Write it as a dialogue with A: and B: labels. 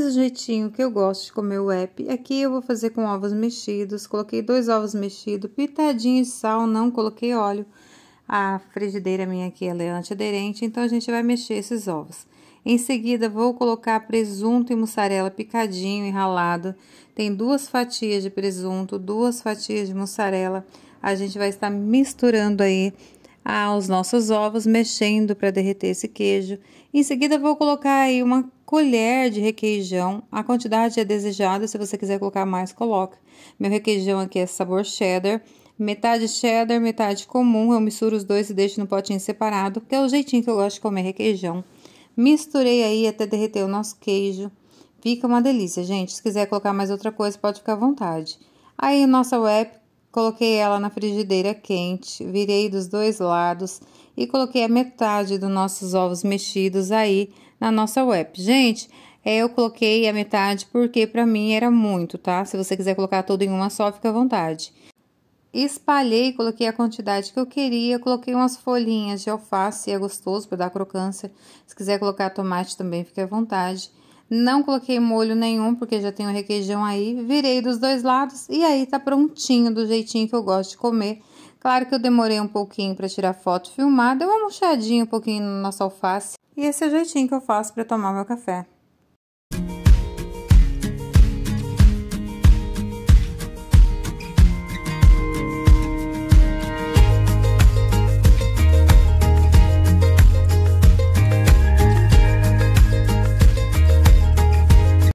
A: jeitinho que eu gosto de comer o app. Aqui eu vou fazer com ovos mexidos. Coloquei dois ovos mexidos, pitadinho de sal, não coloquei óleo. A frigideira minha aqui ela é antiaderente, então a gente vai mexer esses ovos. Em seguida, vou colocar presunto e mussarela picadinho e ralado. Tem duas fatias de presunto, duas fatias de mussarela. A gente vai estar misturando aí aos nossos ovos, mexendo para derreter esse queijo. Em seguida, vou colocar aí uma colher de requeijão. A quantidade é desejada, se você quiser colocar mais, coloca. Meu requeijão aqui é sabor cheddar. Metade cheddar, metade comum. Eu misturo os dois e deixo no potinho separado, que é o jeitinho que eu gosto de comer requeijão. Misturei aí até derreter o nosso queijo. Fica uma delícia, gente. Se quiser colocar mais outra coisa, pode ficar à vontade. Aí, nossa web, Coloquei ela na frigideira quente, virei dos dois lados e coloquei a metade dos nossos ovos mexidos aí na nossa web. Gente, é, eu coloquei a metade porque para mim era muito, tá? Se você quiser colocar tudo em uma só, fica à vontade. Espalhei, coloquei a quantidade que eu queria, coloquei umas folhinhas de alface, é gostoso para dar crocância. Se quiser colocar tomate também, fique à vontade. Não coloquei molho nenhum, porque já tenho requeijão aí. Virei dos dois lados e aí tá prontinho, do jeitinho que eu gosto de comer. Claro que eu demorei um pouquinho para tirar foto filmar, deu uma murchadinha um pouquinho na nossa alface. E esse é o jeitinho que eu faço para tomar meu café.